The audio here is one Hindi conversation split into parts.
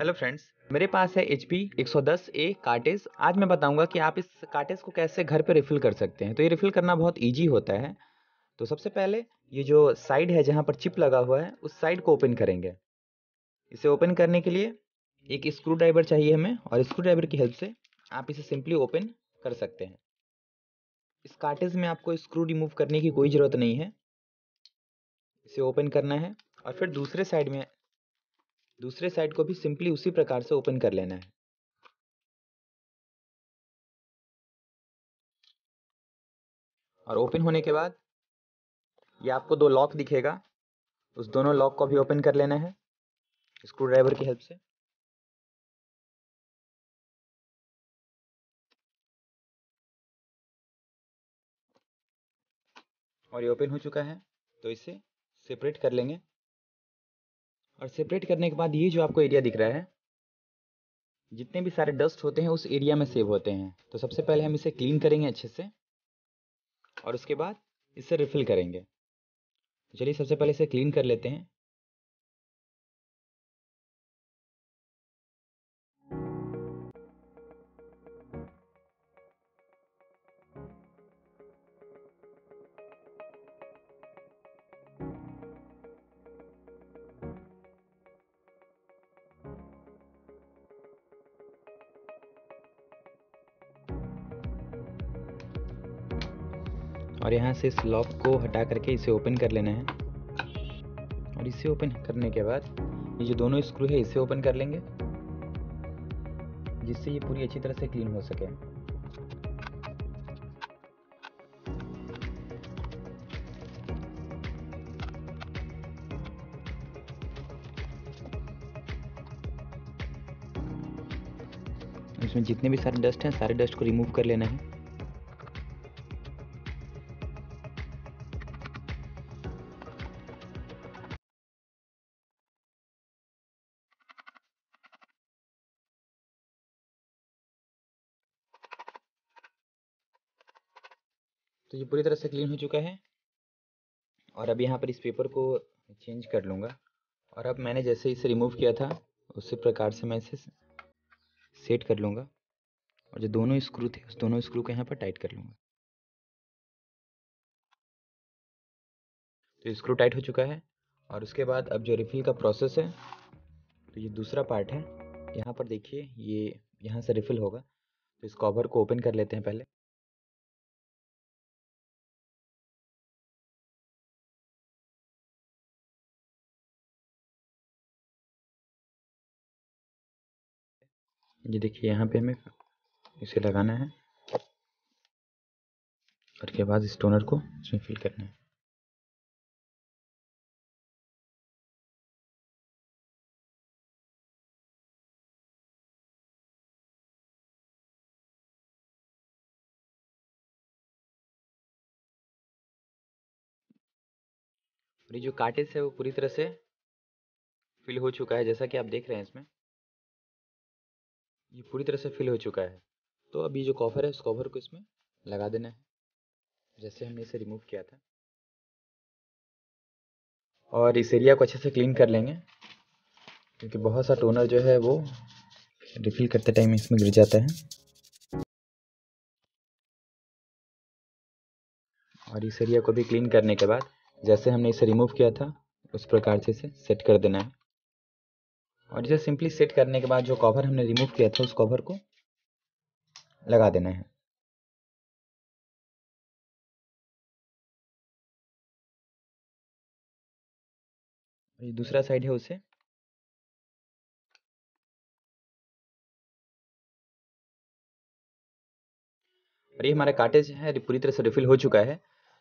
हेलो फ्रेंड्स मेरे पास है एच पी एक सौ दस ए कार्टेज आज मैं बताऊँगा कि आप इस कार्टेज को कैसे घर पर रिफ़िल कर सकते हैं। तो ये रिफ़िल करना बहुत इजी होता है। तो सबसे पहले ये जो साइड है जहाँ पर चिप लगा हुआ है, उस साइड को ओपन करेंगे। इसे ओपन करने के लिए एक स्क्रू ड्राइवर चाहिए हमें और स्क्रू ड्राइवर की हेल्प से आप इसे सिंपली ओपन कर सकते हैं। इस कार्टेज में आपको स्क्रू रिमूव करने की कोई ज़रूरत नहीं है। इसे ओपन करना है और फिर दूसरे साइड में दूसरे साइड को भी सिंपली उसी प्रकार से ओपन कर लेना है। और ओपन होने के बाद ये आपको दो लॉक दिखेगा। उस दोनों लॉक को भी ओपन कर लेना है स्क्रू ड्राइवर की हेल्प से। और ये ओपन हो चुका है तो इसे सेपरेट कर लेंगे। और सेपरेट करने के बाद ये जो आपको एरिया दिख रहा है, जितने भी सारे डस्ट होते हैं, उस एरिया में सेव होते हैं। तो सबसे पहले हम इसे क्लीन करेंगे अच्छे से, और उसके बाद इसे रिफ़िल करेंगे। तो चलिए सबसे पहले इसे क्लीन कर लेते हैं। और यहाँ से इस लॉक को हटा करके इसे ओपन कर लेना है। और इसे ओपन करने के बाद ये जो दोनों स्क्रू है, इसे ओपन कर लेंगे। जिससे ये पूरी अच्छी तरह से क्लीन हो सके। इसमें जितने भी सारे डस्ट हैं, सारे डस्ट को रिमूव कर लेना है। तो ये पूरी तरह से क्लीन हो चुका है। और अब यहाँ पर इस पेपर को चेंज कर लूँगा। और अब मैंने जैसे इसे रिमूव किया था, उसी प्रकार से मैं इसे सेट कर लूँगा। और जो दोनों स्क्रू थे, उस दोनों स्क्रू को यहाँ पर टाइट कर लूँगा। तो स्क्रू टाइट हो चुका है। और उसके बाद अब जो रिफ़िल का प्रोसेस है तो ये दूसरा पार्ट है। यहाँ पर देखिए, ये यहाँ से रिफ़िल होगा। तो इस कवर को ओपन कर लेते हैं पहले। ये देखिए, यहाँ पे हमें इसे लगाना है और के बाद इस टोनर को इसमें फिल करना है। और ये जो कार्टेज है वो पूरी तरह से फिल हो चुका है, जैसा कि आप देख रहे हैं इसमें। ये पूरी तरह से फिल हो चुका है। तो अब ये जो कवर है उस कवर को इसमें लगा देना है, जैसे हमने इसे रिमूव किया था। और इस एरिया को अच्छे से क्लीन कर लेंगे, क्योंकि बहुत सा टोनर जो है वो रिफिल करते टाइम इसमें गिर जाता है। और इस एरिया को भी क्लीन करने के बाद, जैसे हमने इसे रिमूव किया था, उस प्रकार से इसे सेट कर देना है। और इसे सिंपली सेट करने के बाद जो कवर हमने रिमूव किया था उस कवर को लगा देना है। ये दूसरा साइड है उसे। और ये हमारा काटेज है, पूरी तरह से रिफिल हो चुका है।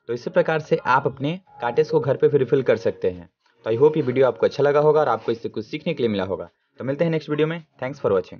तो इसी प्रकार से आप अपने काटेज को घर पे भी रिफिल कर सकते हैं। आई होप ये वीडियो आपको अच्छा लगा होगा और आपको इससे कुछ सीखने के लिए मिला होगा। तो मिलते हैं नेक्स्ट वीडियो में। Thanks for watching